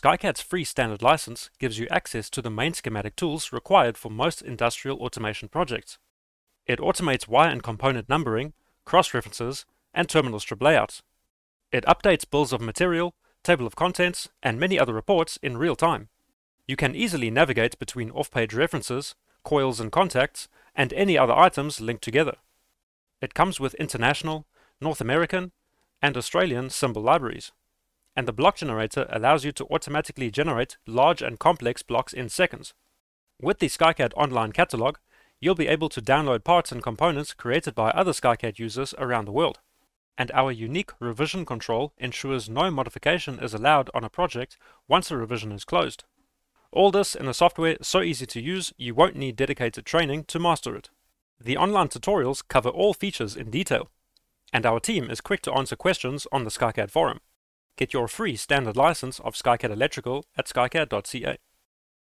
SkyCAD's free standard license gives you access to the main schematic tools required for most industrial automation projects. It automates wire and component numbering, cross-references, and terminal strip layouts. It updates bills of material, table of contents, and many other reports in real time. You can easily navigate between off-page references, coils and contacts, and any other items linked together. It comes with international, North American, and Australian symbol libraries and the block generator allows you to automatically generate large and complex blocks in seconds. With the SkyCAD online catalog, you'll be able to download parts and components created by other SkyCAD users around the world. And our unique revision control ensures no modification is allowed on a project once a revision is closed. All this in a software so easy to use you won't need dedicated training to master it. The online tutorials cover all features in detail, and our team is quick to answer questions on the SkyCAD forum. Get your free standard license of SkyCAD Electrical at skycad.ca.